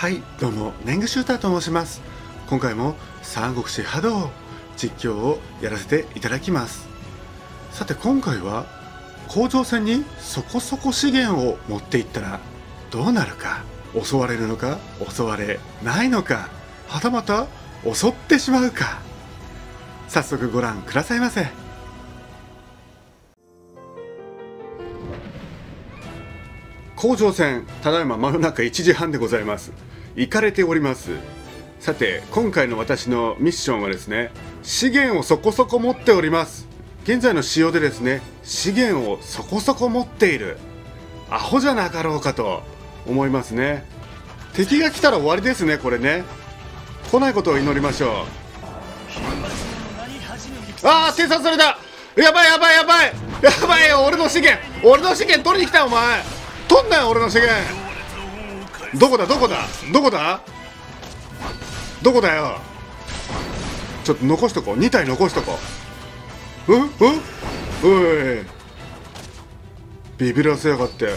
はいどうもネングシューターと申します。今回も三国志波動実況をやらせていただきます。さて今回は甲状腺にそこそこ資源を持っていったらどうなるか襲われるのか襲われないのかはたまた襲ってしまうか。早速ご覧くださいませ。甲状腺ただいま真夜中1時半でございます。行かれております。さて今回の私のミッションはですね資源をそこそこ持っております。現在の仕様でですね資源をそこそこ持っているアホじゃなかろうかと思いますね。敵が来たら終わりですねこれね。来ないことを祈りましょう。ああ偵察された。やばいやばいやばい。やばいよ俺の資源。俺の資源取りに来たお前。取んなよ俺の資源。どこだ？どこだ？どこだ？どこだよ？ちょっと残しとこう。2体残しとこう。うんうんおい。ビビらせやがって。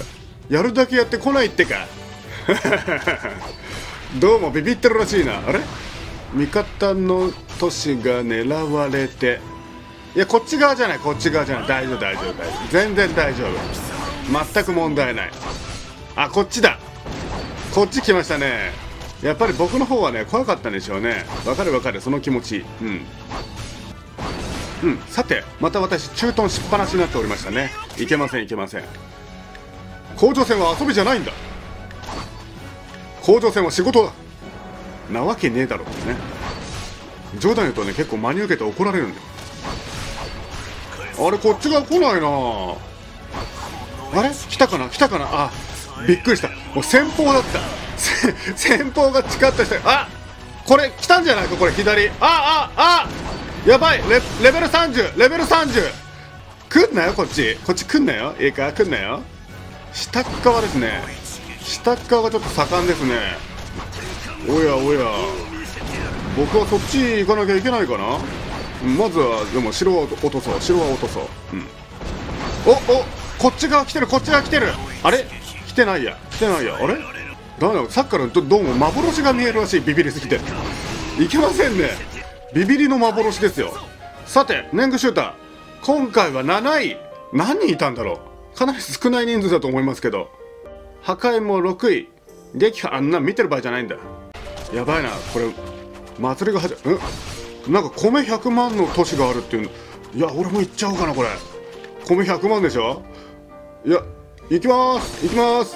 やるだけやってこないってか。どうもビビってるらしいな。あれ？味方の都市が狙われて。いやこっち側じゃない。こっち側じゃない。大丈夫大丈夫大丈夫。全然大丈夫。全く問題ない。あこっちだ。こっち来ましたね。やっぱり僕の方はね怖かったんでしょうね。わかるわかるその気持ち。うん。うん。さてまた私駐屯しっぱなしになっておりましたね。いけませんいけません。甲状腺は遊びじゃないんだ。甲状腺は仕事だ。なわけねえだろってね。冗談言うとね結構真に受けて怒られるんだよ。あれこっちが来ないな。あれ？来たかな？来たかな？あびっくりした。もう先方だった。先方が誓った人。あこれ来たんじゃないかこれ左。あああやばい。レレベル30レベル30来んなよこっち。こっち来んなよ。いいか来んなよ。下側ですね。下側がちょっと盛んですね。おやおや。僕はそっち行かなきゃいけないかな。まずはでも城は落とそう。城は落とそう。うん。おおこっち側来てるこっち側来てる。あれ？来てないや。来てないや。あれ？だめだ？さっきからどどうも幻が見えるらしい。ビビりすぎて。いけませんね。ビビりの幻ですよ。さて年貢シューター。今回は7位。何人いたんだろう。かなり少ない人数だと思いますけど。破壊も6位。撃破あんな見てる場合じゃないんだ。やばいな。これ祭りが始まうん？なんか米100万の都市があるっていういや俺も行っちゃおうかなこれ。米100万でしょ？いや行きます。行きます。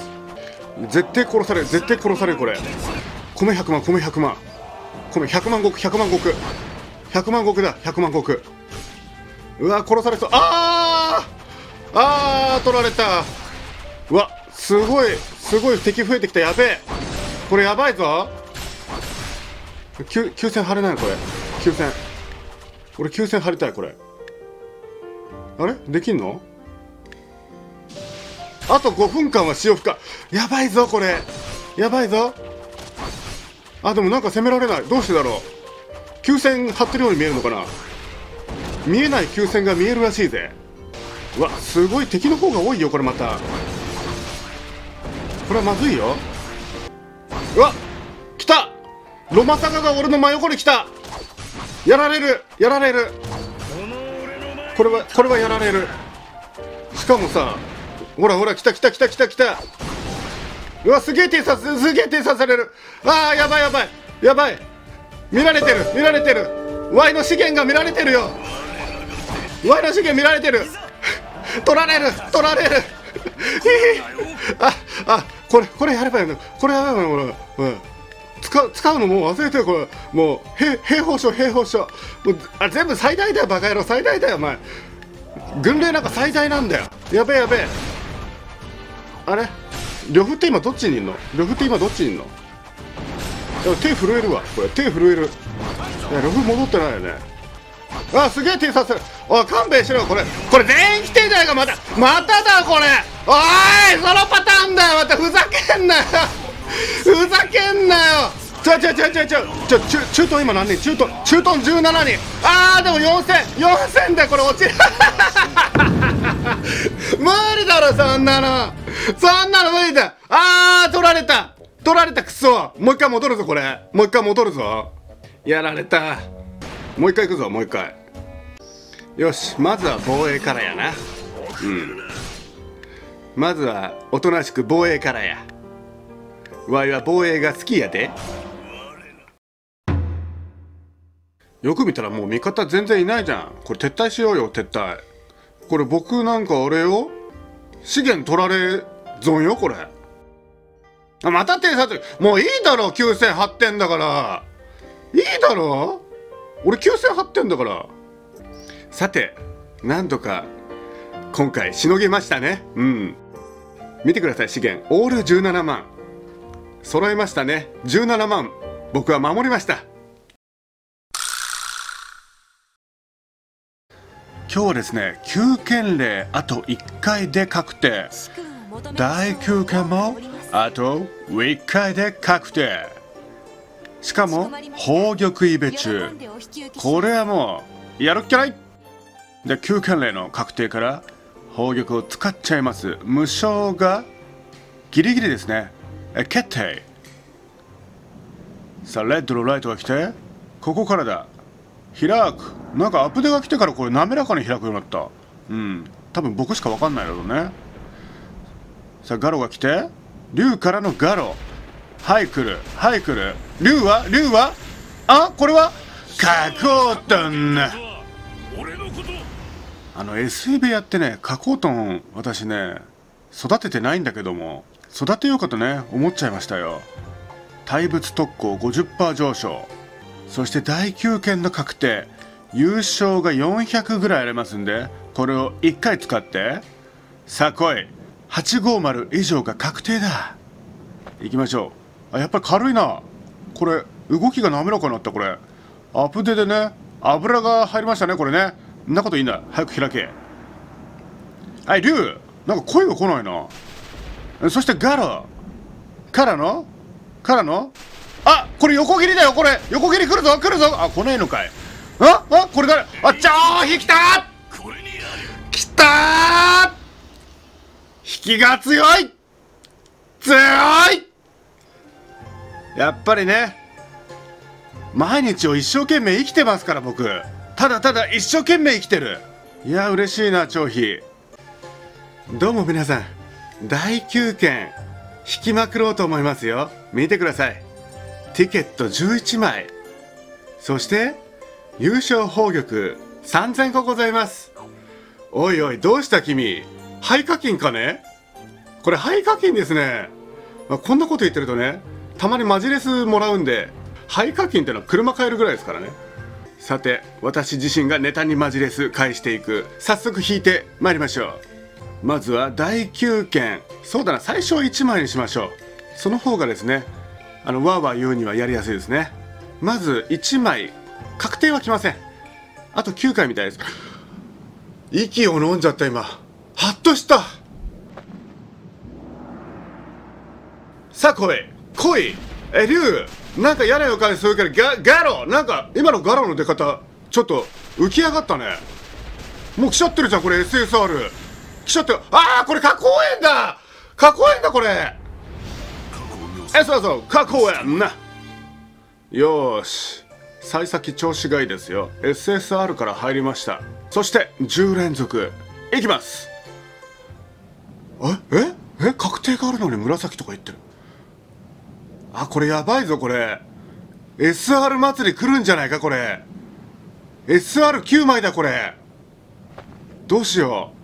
絶対殺される絶対殺されるこれ。米100万米100万。米100万石100万石。100万石だ100万石。うわ殺されそう。あー!あー!取られた。うわすごいすごい敵増えてきた。やべえ。これやばいぞ。9000張れないのこれ。9000俺9000張りたいこれ。あれ？できんの？あと5分間は潮吹かやばいぞこれ。やばいぞ。あでもなんか攻められない。どうしてだろう。急線張ってるように見えるのかな。見えない急線が見えるらしいぜ。うわすごい敵の方が多いよこれまた。これはまずいよ。うわ来た。ロマサガが俺の真横に来た。やられるやられる。これはこれはやられる。しかもさほらほら来た来た来た来た来た。うわすげえ偵察すげえ偵察される。あーやばいやばい。やばい。見られてる見られてる。Y の資源が見られてるよ。Y の資源見られてる。取られる取られる。ああこれこれやればいいの？これやればいいの？これ、うん、使う使うのもう忘れてよこれ。もう兵兵法書兵法書。もうあ全部最大だよバカ野郎。最大だよお前。軍令なんか最大なんだよ。やべえやべえ。あれ？呂布って今どっちにいんの？呂布って今どっちにいんの？手震えるわこれ。手震える。いや呂布戻ってないよね。あすげえ偵察する。おい勘弁しろよこれ。これ全員来てんじゃないかまた。まただこれ。おいそのパターンだよ。またふざけんなよ。ふざけんなよ。ちょちょちょちょちょ。ちょ中中東今何人？中東中東17人。あーでも40004000でこれ落ちる。無理だろそんなの。そんなの無理だ。あー取られた。取られたくそ。もう一回戻るぞこれ。もう一回戻るぞ。やられた。もう一回行くぞもう一回。よしまずは防衛からやな。うん。まずはおとなしく防衛からや。わいは防衛が好きやで。よく見たらもう味方全然いないじゃん。これ撤退しようよ撤退。これ僕なんかあれよ。資源取られゾンよこれ。また偵察もういいだろ9008点だから。いいだろ。俺9008点だから。さてなんとか今回しのぎましたね。うん。見てください資源。オール17万。揃いましたね。17万。僕は守りました。今日はですね9件例あと1回で確定第9件もあと1回で確定しかも宝玉イベ中これはもうやるっきゃない。で9件例の確定から宝玉を使っちゃいます。無償がギリギリですね。決定。さあレッドのライトが来てここからだ。開く。なんかアップデが来てからこれ滑らかに開くようになった。うん。多分僕しか分かんないだろうね。さあガロが来て。竜からのガロ。はい来る。はい来る。竜は？竜は？あ？これは？カコートン。あの SE やってねカコートン私ね育ててないんだけども育てようかとね思っちゃいましたよ。対物特攻50%上昇。そして第9件の確定。優勝が400ぐらいありますんでこれを1回使って。さあ来い。850以上が確定だ。行きましょう。あやっぱり軽いな。これ動きが滑らかになったこれ。アップデでね油が入りましたねこれね。んなこといいんだ。早く開け。はい竜なんか声が来ないな。そしてガロ。からの？からの？あこれ横切りだよこれ。横切り来るぞ来るぞ。あ来ないのかい。ああこれだあっ超引きたきた引きが強い。強い。やっぱりね毎日を一生懸命生きてますから僕。ただただ一生懸命生きてる。いや嬉しいな張飛。どうも皆さん第9件引きまくろうと思いますよ。見てください。ティケット11枚。そして優勝宝玉3000個ございます。おいおいどうした君？廃課金かね？これ廃課金ですね、まあ、こんなこと言ってるとねたまにマジレスもらうんで廃課金ってのは車買えるぐらいですからね。さて私自身がネタにマジレス返していく。早速引いてまいりましょう。まずは第9件。そうだな最初は1枚にしましょう。その方がですねあのわーわー言うにはやりやすいですね。まず1枚確定はきません。あと9回みたいです。息を飲んじゃった今。ハッとした。さあ来い。来い。え竜なんか嫌な予感するけどガガロ。なんか今のガロの出方ちょっと浮き上がったね。もう来ちゃってるじゃんこれ SSR 来ちゃってるああこれ加工園だ。加工園だこれ。えそうそう加工園な。よし。幸先調子がいいですよ。SSR から入りました。そして10連続。いきます。えええ確定があるのに紫とか言ってる。あこれやばいぞこれ。SR 祭り来るんじゃないかこれ。SR9 枚だこれ。どうしよう。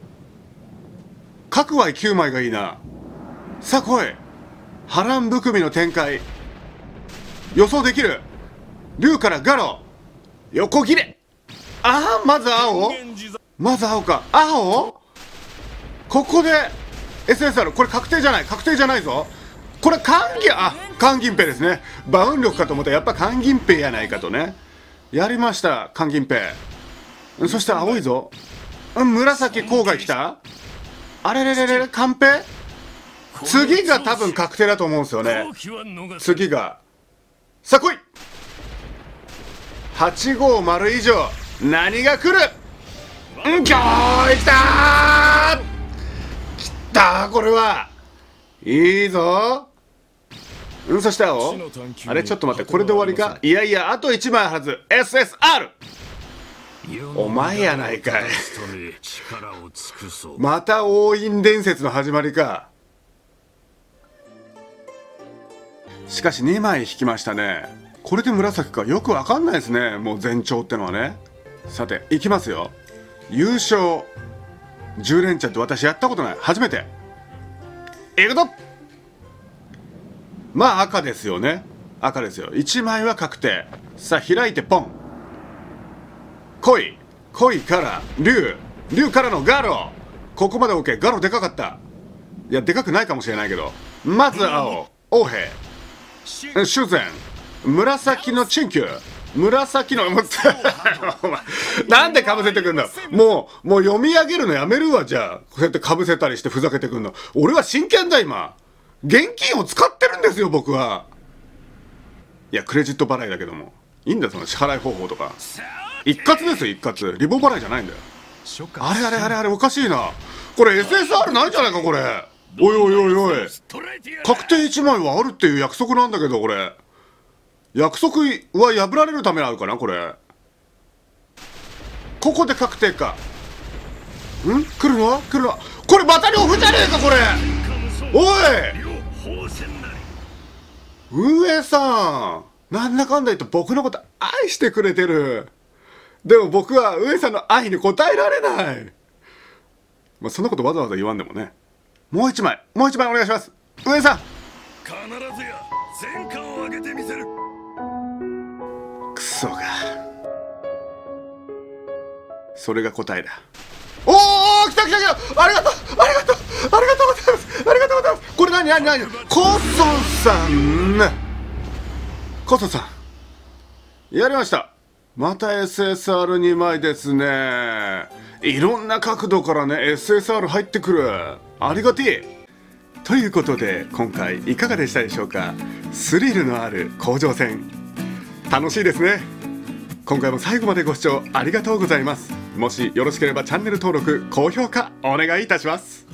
各枚9枚がいいな。さあ来い。波乱含みの展開。予想できる。竜からガロ。横切れ。ああまず青？まず青か。青？ここで SSR これ確定じゃない。確定じゃないぞ。これ肝銀あ肝銀ペですね。バウン力かと思ったらやっぱ肝銀ペやないかとね。やりました肝銀ペそして青いぞ。紫郊外来た。あれれれれれカンペ次が多分確定だと思うんですよね。次が。さあ来い。850以上何が来る？んきょーいきたー。きたーこれは。いいぞ。うんそして青？あれちょっと待ってこれで終わりか？いやいやあと1枚はず。SSR お前やないかい。また王院伝説の始まりか。しかし2枚引きましたね。これで紫かよくわかんないですね。もう前兆ってのはね。さていきますよ。優勝10連チャンって私やったことない。初めて。いくぞ。まあ赤ですよね。赤ですよ。1枚は確定。さあ開いてポン。恋。恋から竜。竜からのガロここまで OK ガロでかかった。いやでかくないかもしれないけど。まず青。王兵。修繕紫のチンキュ紫の なんでかぶせてくんだもうもう読み上げるのやめるわじゃあこうやってかぶせたりしてふざけてくんの。俺は真剣だ今。現金を使ってるんですよ僕は。いやクレジット払いだけども。いいんだその支払い方法とか。一括ですよ一括。リボ払いじゃないんだよ。あれあれあれあれおかしいな。これ SSR ないじゃないかこれ。おいおいおいおい。確定1枚はあるっていう約束なんだけどこれ。約束は破られるためなのかなこれ。ここで確定か。ん？来るの？来るの？これバタリオフじゃねえかこれ。おい！運営さん。なんだかんだ言って僕のこと愛してくれてる。でも僕は運営さんの愛に応えられない。まあそんなことわざわざ言わんでもねもう一枚もう一枚お願いします。運営さん。必ずや全巻を上げてみせる。クソが。それが答えだ。おお来た来た来た。ありがとうありがとうありがとうございます。ありがとうございます。これ何何何？コソさん。コソさん。やりました。また SSR2 枚ですね。いろんな角度からね SSR 入ってくるありがてえ。ということで今回いかがでしたでしょうか？スリルのある甲状腺。楽しいですね。今回も最後までご視聴ありがとうございます。もしよろしければチャンネル登録高評価お願いいたします。